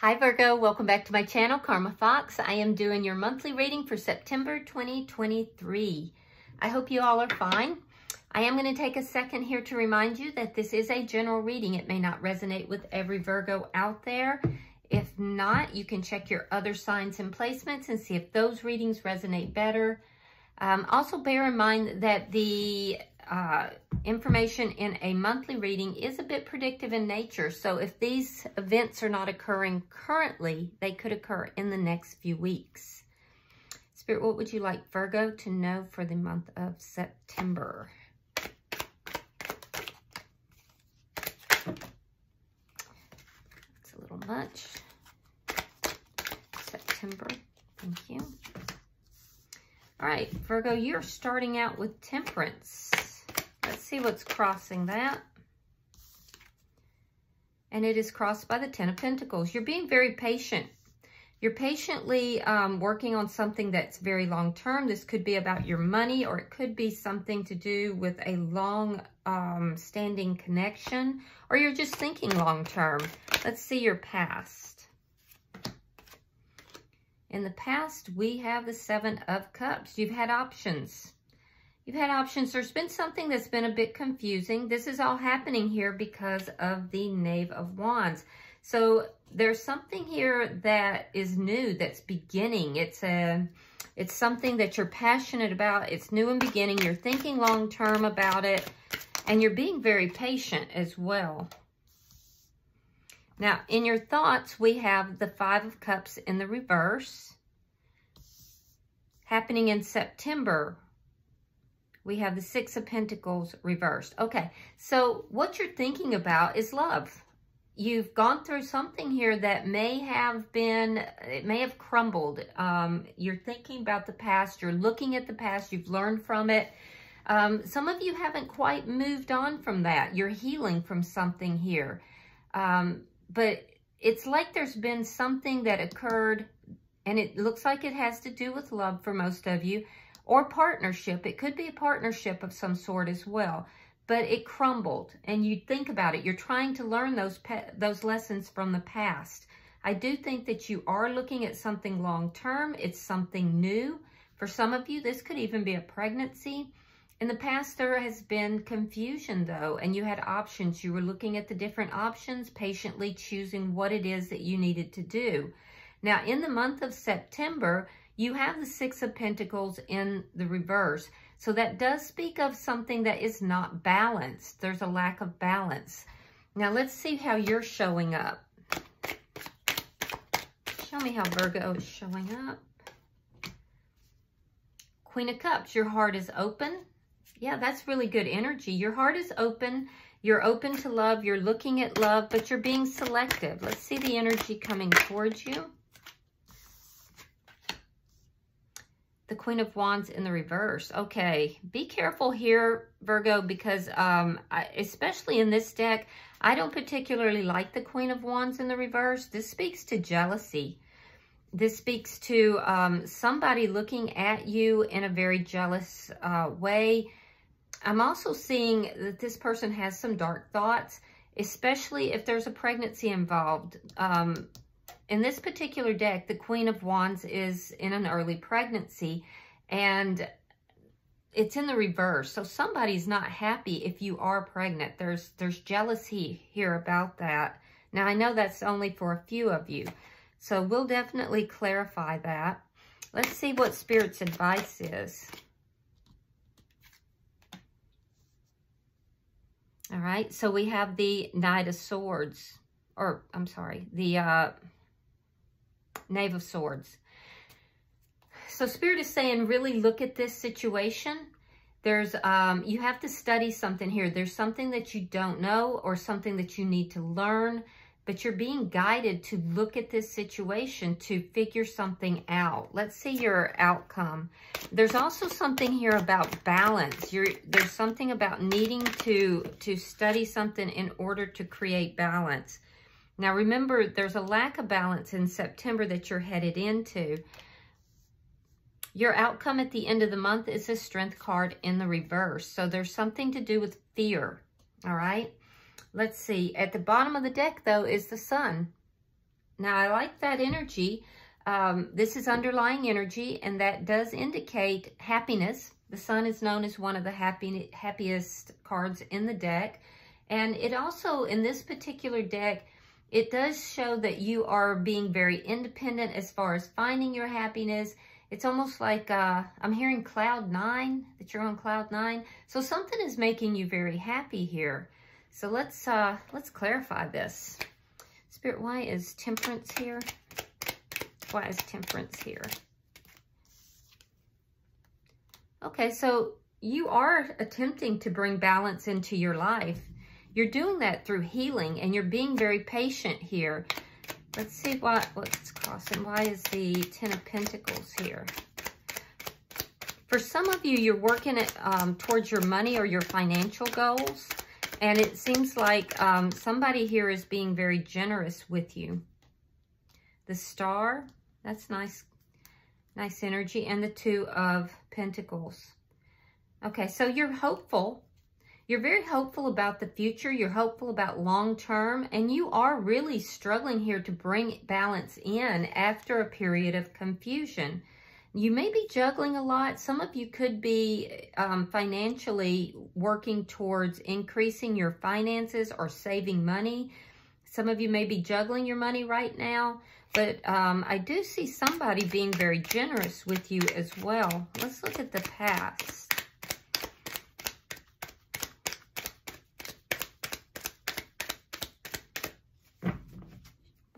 Hi Virgo, welcome back to my channel, Karma Fox. I am doing your monthly reading for September 2023. I hope you all are fine. I am going to take a second here to remind you that this is a general reading. It may not resonate with every Virgo out there. If not, you can check your other signs and placements and see if those readings resonate better. Um, also bear in mind that the uh, information in a monthly reading is a bit predictive in nature. So if these events are not occurring currently, they could occur in the next few weeks. Spirit, what would you like Virgo to know for the month of September? It's a little much. September, thank you. All right, Virgo, you're starting out with temperance see what's crossing that. And it is crossed by the Ten of Pentacles. You're being very patient. You're patiently um, working on something that's very long-term. This could be about your money or it could be something to do with a long-standing um, connection or you're just thinking long-term. Let's see your past. In the past, we have the Seven of Cups. You've had options. You've had options. There's been something that's been a bit confusing. This is all happening here because of the Knave of Wands. So there's something here that is new, that's beginning. It's a, it's something that you're passionate about. It's new and beginning. You're thinking long-term about it. And you're being very patient as well. Now, in your thoughts, we have the Five of Cups in the reverse. Happening in September, we have the Six of Pentacles reversed. Okay, so what you're thinking about is love. You've gone through something here that may have been, it may have crumbled. Um, you're thinking about the past. You're looking at the past. You've learned from it. Um, some of you haven't quite moved on from that. You're healing from something here. Um, but it's like there's been something that occurred, and it looks like it has to do with love for most of you, or partnership. It could be a partnership of some sort as well, but it crumbled and you think about it. You're trying to learn those, those lessons from the past. I do think that you are looking at something long-term. It's something new. For some of you, this could even be a pregnancy. In the past, there has been confusion, though, and you had options. You were looking at the different options, patiently choosing what it is that you needed to do. Now, in the month of September, you have the Six of Pentacles in the reverse. So that does speak of something that is not balanced. There's a lack of balance. Now let's see how you're showing up. Show me how Virgo is showing up. Queen of Cups, your heart is open. Yeah, that's really good energy. Your heart is open. You're open to love. You're looking at love, but you're being selective. Let's see the energy coming towards you. The Queen of Wands in the reverse. Okay, be careful here, Virgo, because um, I, especially in this deck, I don't particularly like the Queen of Wands in the reverse. This speaks to jealousy. This speaks to um, somebody looking at you in a very jealous uh, way. I'm also seeing that this person has some dark thoughts, especially if there's a pregnancy involved. Um, in this particular deck, the Queen of Wands is in an early pregnancy and it's in the reverse. So somebody's not happy if you are pregnant. There's, there's jealousy here about that. Now, I know that's only for a few of you. So we'll definitely clarify that. Let's see what Spirit's advice is. All right, so we have the Knight of Swords, or I'm sorry, the uh, Knave of Swords. So Spirit is saying, really look at this situation. There's, um, you have to study something here. There's something that you don't know or something that you need to learn, but you're being guided to look at this situation to figure something out. Let's see your outcome. There's also something here about balance. You're, there's something about needing to, to study something in order to create balance. Now remember, there's a lack of balance in September that you're headed into. Your outcome at the end of the month is a strength card in the reverse. So there's something to do with fear, all right? Let's see. At the bottom of the deck, though, is the sun. Now, I like that energy. Um, this is underlying energy, and that does indicate happiness. The sun is known as one of the happy, happiest cards in the deck. And it also, in this particular deck, it does show that you are being very independent as far as finding your happiness. It's almost like uh, I'm hearing cloud nine, that you're on cloud nine. So something is making you very happy here. So let's uh, let's clarify this. Spirit, why is temperance here? Why is temperance here? Okay, so you are attempting to bring balance into your life. You're doing that through healing and you're being very patient here. Let's see what, what's crossing. Why is the Ten of Pentacles here? For some of you, you're working it um, towards your money or your financial goals. And it seems like um, somebody here is being very generous with you. The star, that's nice, nice energy. And the two of pentacles. Okay, so you're hopeful you're very hopeful about the future. You're hopeful about long term. And you are really struggling here to bring balance in after a period of confusion. You may be juggling a lot. Some of you could be um, financially working towards increasing your finances or saving money. Some of you may be juggling your money right now. But um, I do see somebody being very generous with you as well. Let's look at the past.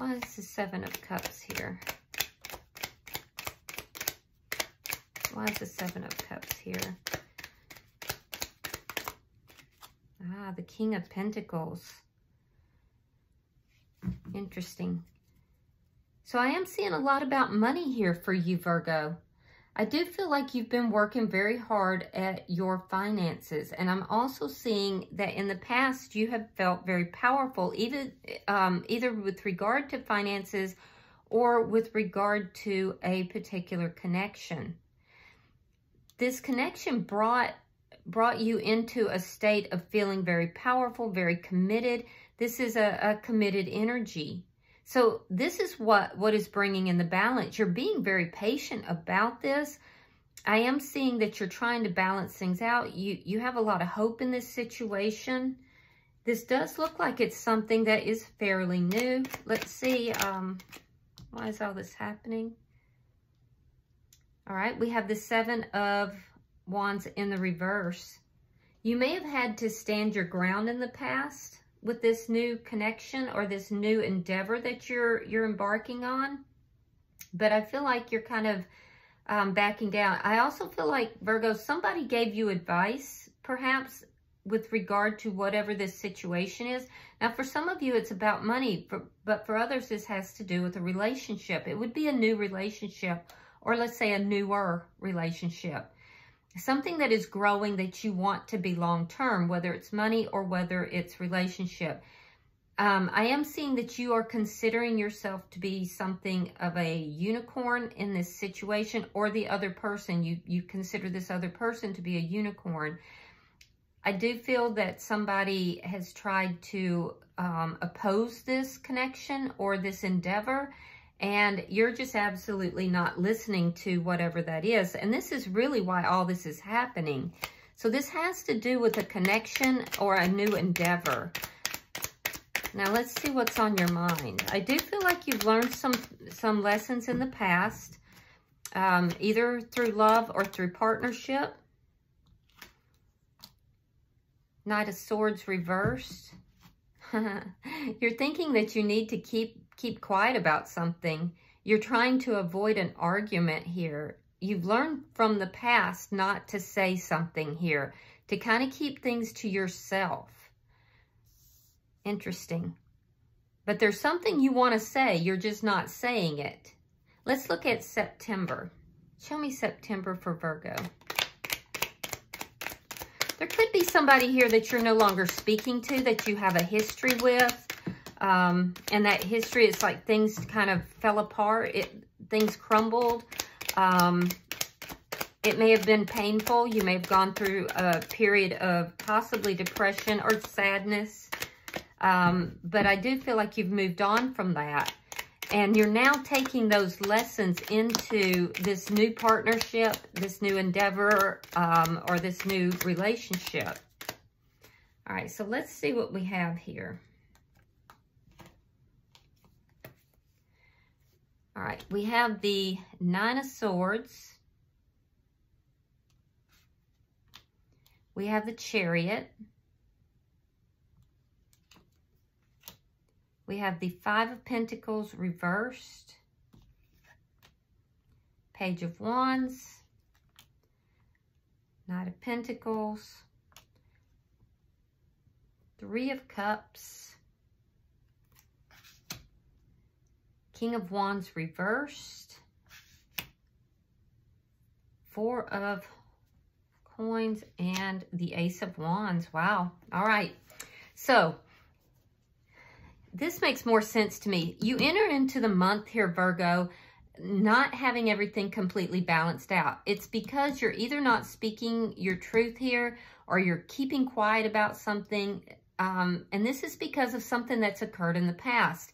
Why is the Seven of Cups here? Why is the Seven of Cups here? Ah, the King of Pentacles. Interesting. So I am seeing a lot about money here for you, Virgo. I do feel like you've been working very hard at your finances. And I'm also seeing that in the past, you have felt very powerful, even um, either with regard to finances or with regard to a particular connection. This connection brought brought you into a state of feeling very powerful, very committed. This is a, a committed energy. So this is what, what is bringing in the balance. You're being very patient about this. I am seeing that you're trying to balance things out. You, you have a lot of hope in this situation. This does look like it's something that is fairly new. Let's see. Um, why is all this happening? All right, we have the Seven of Wands in the reverse. You may have had to stand your ground in the past with this new connection or this new endeavor that you're you're embarking on. But I feel like you're kind of um, backing down. I also feel like, Virgo, somebody gave you advice, perhaps, with regard to whatever this situation is. Now, for some of you, it's about money, but for others, this has to do with a relationship. It would be a new relationship, or let's say a newer relationship something that is growing that you want to be long-term, whether it's money or whether it's relationship. Um, I am seeing that you are considering yourself to be something of a unicorn in this situation or the other person. You, you consider this other person to be a unicorn. I do feel that somebody has tried to um, oppose this connection or this endeavor and you're just absolutely not listening to whatever that is. And this is really why all this is happening. So this has to do with a connection or a new endeavor. Now let's see what's on your mind. I do feel like you've learned some, some lessons in the past, um, either through love or through partnership. Knight of Swords reversed. You're thinking that you need to keep keep quiet about something. You're trying to avoid an argument here. You've learned from the past not to say something here, to kind of keep things to yourself. Interesting. But there's something you want to say, you're just not saying it. Let's look at September. Show me September for Virgo. There could be somebody here that you're no longer speaking to, that you have a history with. Um, and that history, it's like things kind of fell apart. It Things crumbled. Um, it may have been painful. You may have gone through a period of possibly depression or sadness. Um, but I do feel like you've moved on from that. And you're now taking those lessons into this new partnership, this new endeavor, um, or this new relationship. All right, so let's see what we have here. All right, we have the Nine of Swords. We have the Chariot. We have the Five of Pentacles reversed. Page of Wands. Knight of Pentacles. Three of Cups. King of Wands reversed. Four of Coins and the Ace of Wands. Wow. All right. So, this makes more sense to me. You enter into the month here, Virgo, not having everything completely balanced out. It's because you're either not speaking your truth here or you're keeping quiet about something. Um, and this is because of something that's occurred in the past.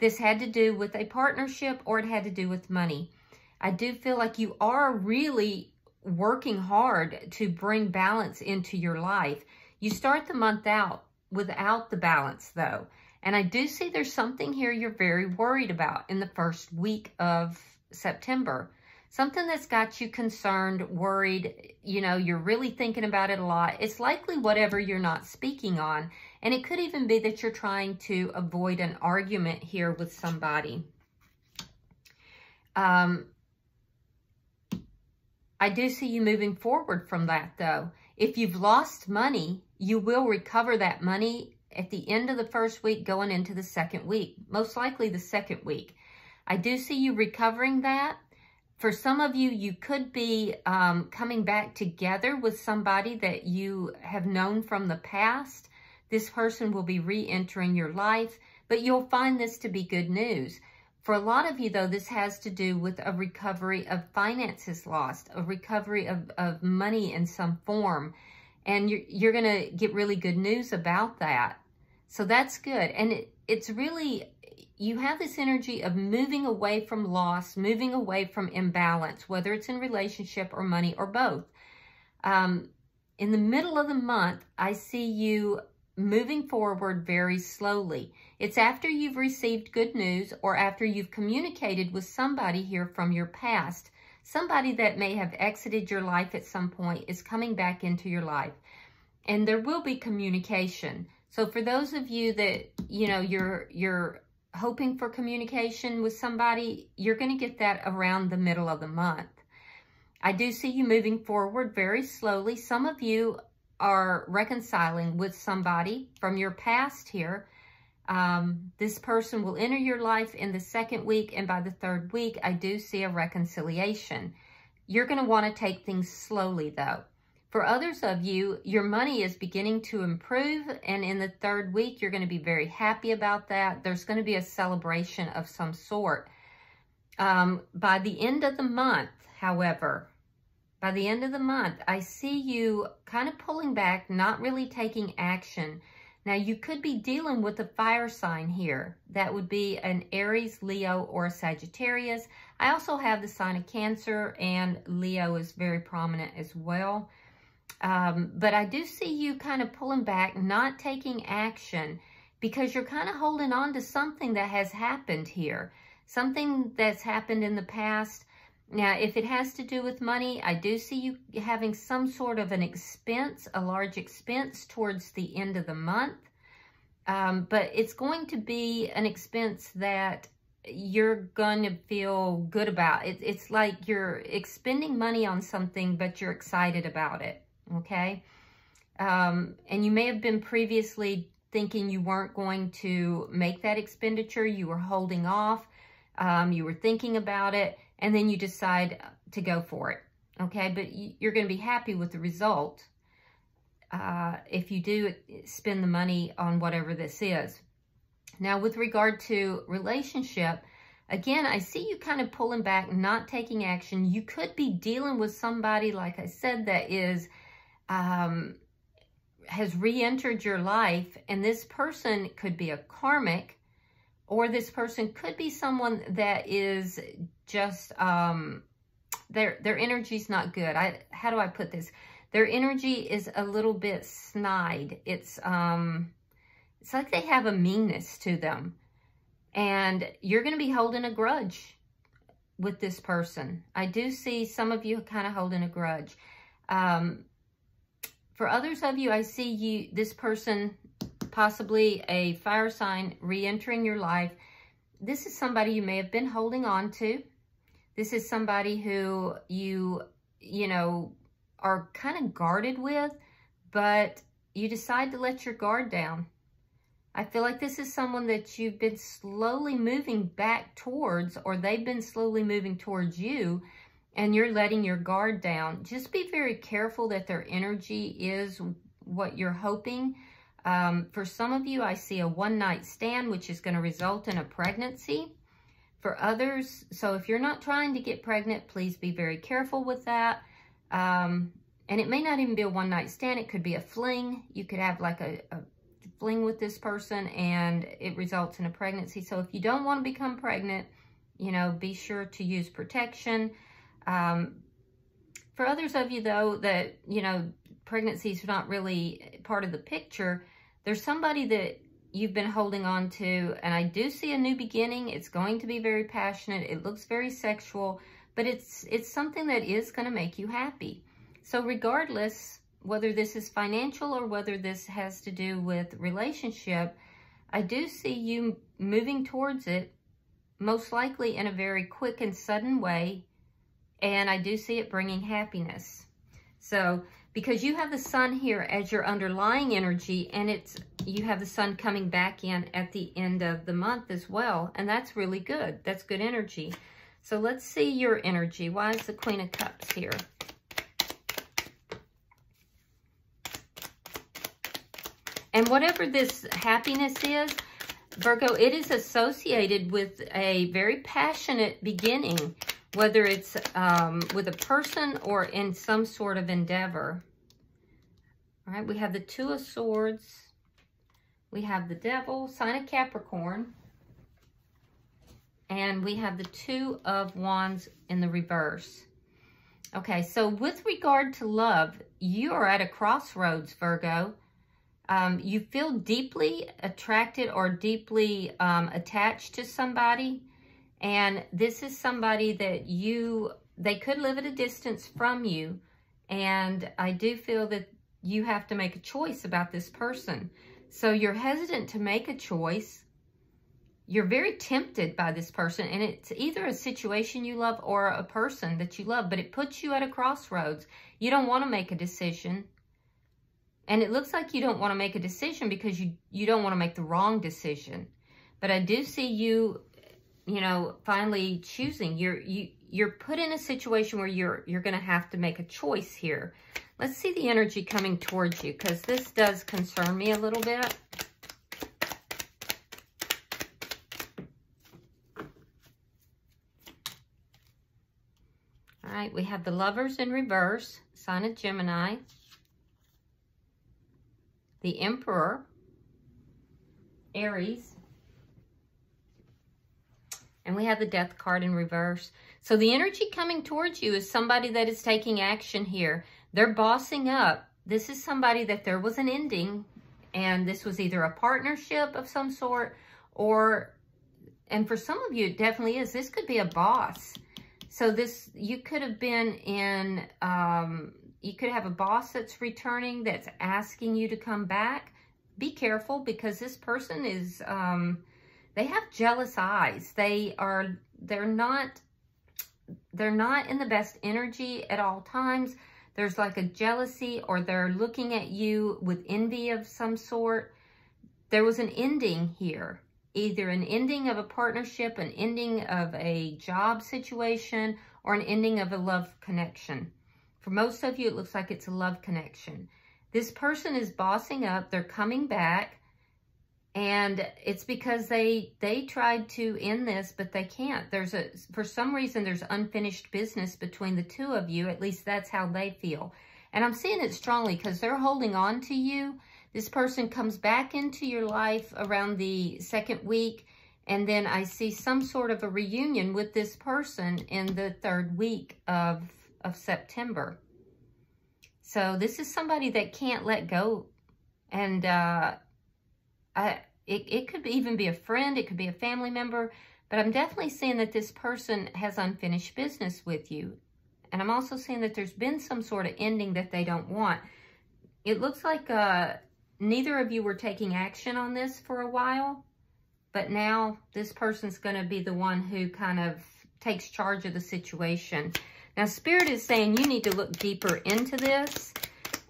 This had to do with a partnership or it had to do with money. I do feel like you are really working hard to bring balance into your life. You start the month out without the balance though. And I do see there's something here you're very worried about in the first week of September. Something that's got you concerned, worried, you know, you're really thinking about it a lot. It's likely whatever you're not speaking on. And it could even be that you're trying to avoid an argument here with somebody. Um, I do see you moving forward from that, though. If you've lost money, you will recover that money at the end of the first week going into the second week, most likely the second week. I do see you recovering that. For some of you, you could be um, coming back together with somebody that you have known from the past. This person will be re-entering your life, but you'll find this to be good news. For a lot of you, though, this has to do with a recovery of finances lost, a recovery of, of money in some form. And you're, you're going to get really good news about that. So that's good. And it, it's really, you have this energy of moving away from loss, moving away from imbalance, whether it's in relationship or money or both. Um, in the middle of the month, I see you moving forward very slowly. It's after you've received good news or after you've communicated with somebody here from your past. Somebody that may have exited your life at some point is coming back into your life. And there will be communication. So for those of you that, you know, you're, you're hoping for communication with somebody, you're going to get that around the middle of the month. I do see you moving forward very slowly. Some of you are reconciling with somebody from your past here. Um, this person will enter your life in the second week, and by the third week, I do see a reconciliation. You're going to want to take things slowly, though. For others of you, your money is beginning to improve, and in the third week, you're going to be very happy about that. There's going to be a celebration of some sort. Um, by the end of the month, however, by the end of the month, I see you kind of pulling back, not really taking action. Now, you could be dealing with a fire sign here. That would be an Aries, Leo, or Sagittarius. I also have the sign of Cancer, and Leo is very prominent as well. Um, but I do see you kind of pulling back, not taking action because you're kind of holding on to something that has happened here. Something that's happened in the past. Now, if it has to do with money, I do see you having some sort of an expense, a large expense towards the end of the month. Um, but it's going to be an expense that you're going to feel good about. It, it's like you're expending money on something, but you're excited about it okay? Um, and you may have been previously thinking you weren't going to make that expenditure. You were holding off. Um, you were thinking about it, and then you decide to go for it, okay? But you're going to be happy with the result uh, if you do spend the money on whatever this is. Now, with regard to relationship, again, I see you kind of pulling back, not taking action. You could be dealing with somebody, like I said, that is um, has re-entered your life and this person could be a karmic or this person could be someone that is just, um, their, their energy's not good. I, how do I put this? Their energy is a little bit snide. It's, um, it's like they have a meanness to them. And you're going to be holding a grudge with this person. I do see some of you kind of holding a grudge. Um, for others of you, I see you, this person, possibly a fire sign, re-entering your life. This is somebody you may have been holding on to. This is somebody who you, you know, are kind of guarded with, but you decide to let your guard down. I feel like this is someone that you've been slowly moving back towards, or they've been slowly moving towards you, and you're letting your guard down. Just be very careful that their energy is what you're hoping. Um, for some of you, I see a one-night stand, which is going to result in a pregnancy. For others, so if you're not trying to get pregnant, please be very careful with that. Um, and it may not even be a one-night stand. It could be a fling. You could have like a, a fling with this person and it results in a pregnancy. So if you don't want to become pregnant, you know, be sure to use protection. Um, for others of you, though, that, you know, pregnancy is not really part of the picture, there's somebody that you've been holding on to, and I do see a new beginning. It's going to be very passionate. It looks very sexual, but it's, it's something that is going to make you happy. So regardless, whether this is financial or whether this has to do with relationship, I do see you moving towards it, most likely in a very quick and sudden way, and I do see it bringing happiness. So, because you have the sun here as your underlying energy, and it's you have the sun coming back in at the end of the month as well, and that's really good. That's good energy. So let's see your energy. Why is the Queen of Cups here? And whatever this happiness is, Virgo, it is associated with a very passionate beginning, whether it's um, with a person or in some sort of endeavor. All right, we have the Two of Swords. We have the Devil, sign of Capricorn. And we have the Two of Wands in the reverse. Okay, so with regard to love, you are at a crossroads, Virgo. Um, you feel deeply attracted or deeply um, attached to somebody. And this is somebody that you, they could live at a distance from you. And I do feel that you have to make a choice about this person. So you're hesitant to make a choice. You're very tempted by this person. And it's either a situation you love or a person that you love. But it puts you at a crossroads. You don't want to make a decision. And it looks like you don't want to make a decision because you, you don't want to make the wrong decision. But I do see you, you know, finally choosing. You're, you, you're put in a situation where you're, you're going to have to make a choice here. Let's see the energy coming towards you because this does concern me a little bit. All right, we have the lovers in reverse, sign of Gemini the Emperor, Aries, and we have the Death card in reverse. So the energy coming towards you is somebody that is taking action here. They're bossing up. This is somebody that there was an ending, and this was either a partnership of some sort, or, and for some of you, it definitely is. This could be a boss. So this, you could have been in um, you could have a boss that's returning that's asking you to come back. Be careful because this person is, um, they have jealous eyes. They are, they're not, they're not in the best energy at all times. There's like a jealousy or they're looking at you with envy of some sort. There was an ending here, either an ending of a partnership, an ending of a job situation, or an ending of a love connection. For most of you, it looks like it's a love connection. This person is bossing up. They're coming back. And it's because they they tried to end this, but they can't. There's a For some reason, there's unfinished business between the two of you. At least that's how they feel. And I'm seeing it strongly because they're holding on to you. This person comes back into your life around the second week And then I see some sort of a reunion with this person in the third week of, of September. So this is somebody that can't let go. And uh, I, it, it could even be a friend. It could be a family member. But I'm definitely seeing that this person has unfinished business with you. And I'm also seeing that there's been some sort of ending that they don't want. It looks like uh, neither of you were taking action on this for a while. But now this person's going to be the one who kind of takes charge of the situation. Now, Spirit is saying you need to look deeper into this.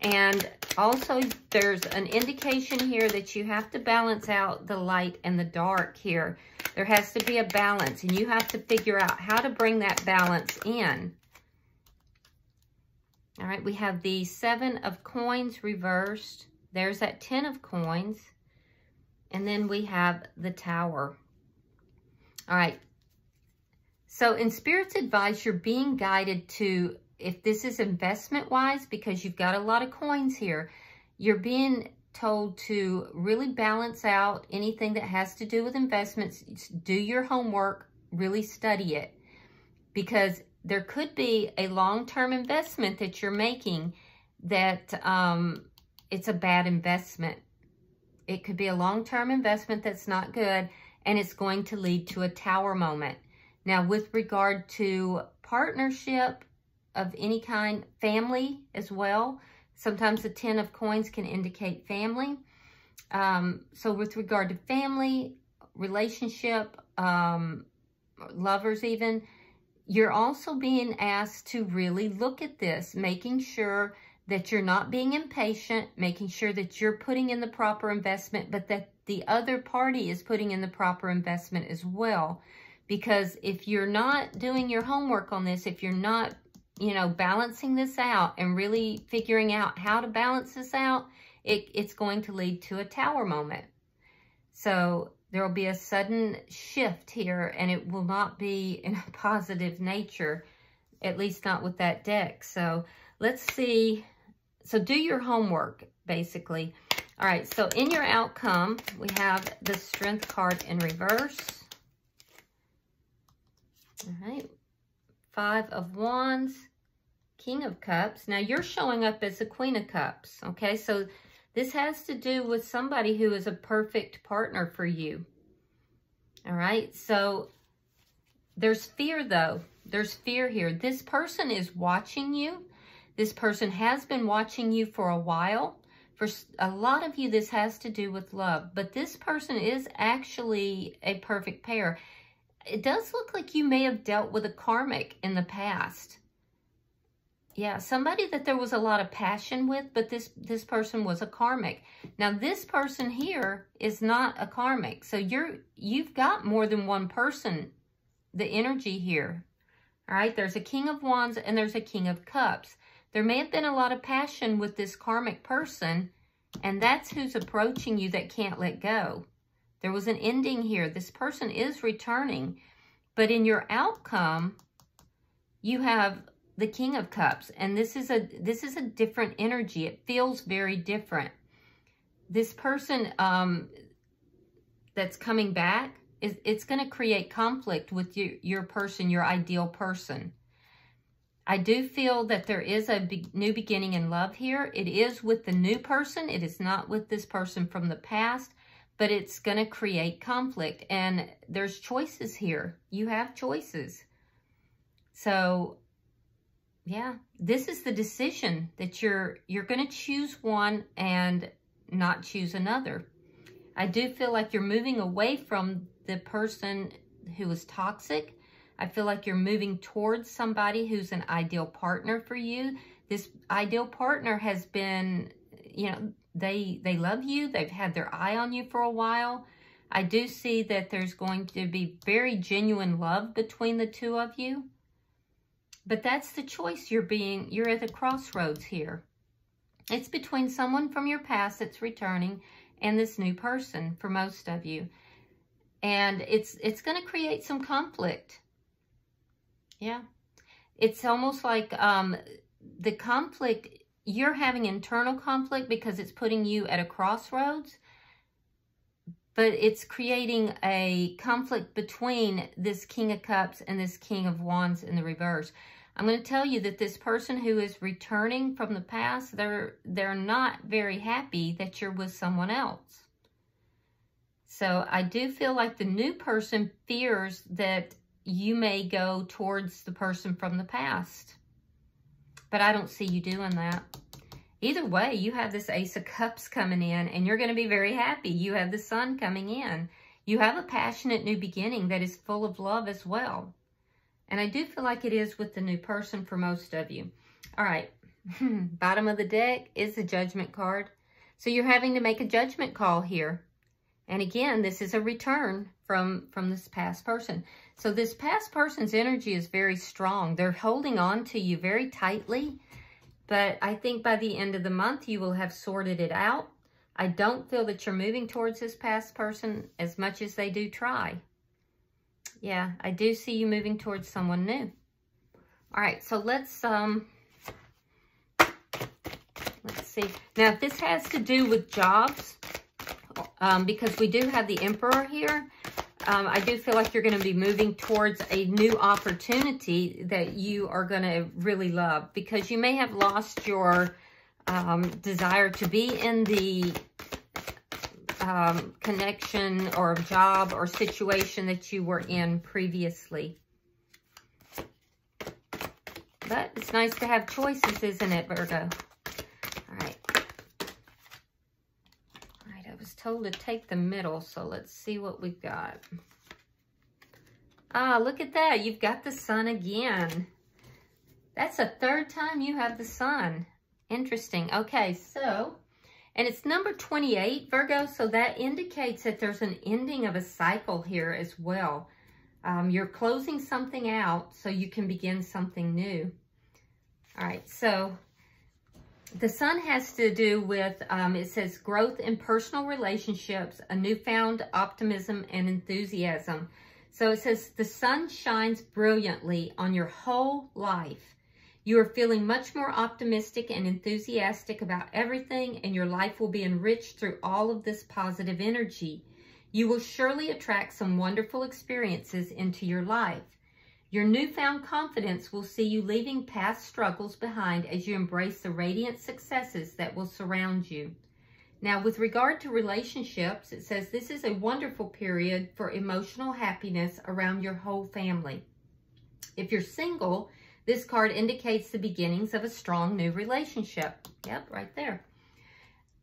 And also, there's an indication here that you have to balance out the light and the dark here. There has to be a balance, and you have to figure out how to bring that balance in. All right, we have the Seven of Coins reversed. There's that Ten of Coins. And then we have the Tower. All right. So in Spirit's advice, you're being guided to, if this is investment-wise, because you've got a lot of coins here, you're being told to really balance out anything that has to do with investments. Do your homework, really study it. Because there could be a long-term investment that you're making that um, it's a bad investment. It could be a long-term investment that's not good, and it's going to lead to a tower moment. Now, with regard to partnership of any kind, family as well, sometimes the Ten of Coins can indicate family. Um, so with regard to family, relationship, um, lovers even, you're also being asked to really look at this, making sure that you're not being impatient, making sure that you're putting in the proper investment, but that the other party is putting in the proper investment as well. Because if you're not doing your homework on this, if you're not, you know, balancing this out and really figuring out how to balance this out, it, it's going to lead to a tower moment. So there will be a sudden shift here and it will not be in a positive nature, at least not with that deck. So let's see so do your homework, basically. All right, so in your outcome, we have the Strength card in reverse. All right, Five of Wands, King of Cups. Now, you're showing up as the Queen of Cups, okay? So this has to do with somebody who is a perfect partner for you. All right, so there's fear, though. There's fear here. This person is watching you. This person has been watching you for a while. For a lot of you, this has to do with love. But this person is actually a perfect pair. It does look like you may have dealt with a karmic in the past. Yeah, somebody that there was a lot of passion with, but this, this person was a karmic. Now, this person here is not a karmic. So you're, you've got more than one person, the energy here. All right, there's a King of Wands and there's a King of Cups. There may have been a lot of passion with this karmic person, and that's who's approaching you that can't let go. There was an ending here. This person is returning, but in your outcome, you have the King of Cups, and this is a this is a different energy. It feels very different. This person um, that's coming back is it's going to create conflict with your your person, your ideal person. I do feel that there is a be new beginning in love here. It is with the new person. It is not with this person from the past, but it's going to create conflict. And there's choices here. You have choices. So, yeah, this is the decision that you're you're going to choose one and not choose another. I do feel like you're moving away from the person who is toxic I feel like you're moving towards somebody who's an ideal partner for you. This ideal partner has been, you know, they they love you. They've had their eye on you for a while. I do see that there's going to be very genuine love between the two of you. But that's the choice you're being, you're at the crossroads here. It's between someone from your past that's returning and this new person for most of you. And it's it's going to create some conflict. Yeah. It's almost like um, the conflict, you're having internal conflict because it's putting you at a crossroads. But it's creating a conflict between this King of Cups and this King of Wands in the reverse. I'm going to tell you that this person who is returning from the past, they're, they're not very happy that you're with someone else. So I do feel like the new person fears that you may go towards the person from the past. But I don't see you doing that. Either way, you have this Ace of Cups coming in and you're going to be very happy. You have the Sun coming in. You have a passionate new beginning that is full of love as well. And I do feel like it is with the new person for most of you. All right, bottom of the deck is the Judgment card. So you're having to make a judgment call here. And again, this is a return from, from this past person. So this past person's energy is very strong. They're holding on to you very tightly. But I think by the end of the month, you will have sorted it out. I don't feel that you're moving towards this past person as much as they do try. Yeah, I do see you moving towards someone new. All right, so let's um let's see. Now, if this has to do with jobs, um, because we do have the Emperor here, um, I do feel like you're going to be moving towards a new opportunity that you are going to really love because you may have lost your um, desire to be in the um, connection or job or situation that you were in previously. But it's nice to have choices, isn't it, Virgo? All right. All right, I was told to take the middle, so let's see what we've got. Ah, look at that. You've got the sun again. That's the third time you have the sun. Interesting. Okay, so and it's number 28, Virgo, so that indicates that there's an ending of a cycle here as well. Um, you're closing something out so you can begin something new. All right, so the sun has to do with, um, it says growth in personal relationships, a newfound optimism and enthusiasm. So it says the sun shines brilliantly on your whole life. You are feeling much more optimistic and enthusiastic about everything, and your life will be enriched through all of this positive energy. You will surely attract some wonderful experiences into your life. Your newfound confidence will see you leaving past struggles behind as you embrace the radiant successes that will surround you. Now, with regard to relationships, it says this is a wonderful period for emotional happiness around your whole family. If you're single, this card indicates the beginnings of a strong new relationship. Yep, right there.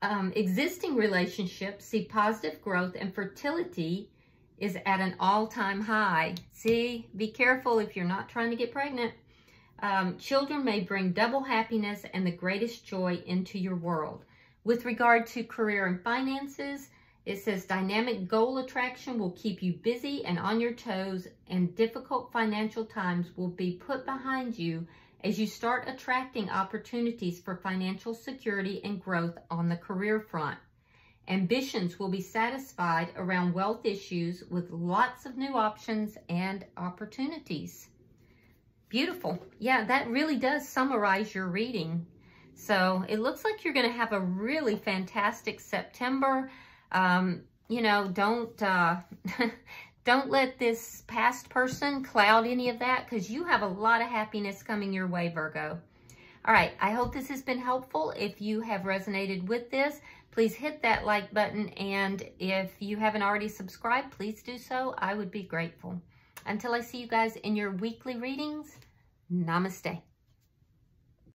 Um, existing relationships see positive growth and fertility is at an all-time high. See, be careful if you're not trying to get pregnant. Um, children may bring double happiness and the greatest joy into your world. With regard to career and finances, it says dynamic goal attraction will keep you busy and on your toes and difficult financial times will be put behind you as you start attracting opportunities for financial security and growth on the career front. Ambitions will be satisfied around wealth issues with lots of new options and opportunities. Beautiful. Yeah, that really does summarize your reading. So it looks like you're going to have a really fantastic September. Um, you know, don't, uh, don't let this past person cloud any of that because you have a lot of happiness coming your way, Virgo. All right, I hope this has been helpful. If you have resonated with this, please hit that like button. And if you haven't already subscribed, please do so. I would be grateful. Until I see you guys in your weekly readings, namaste.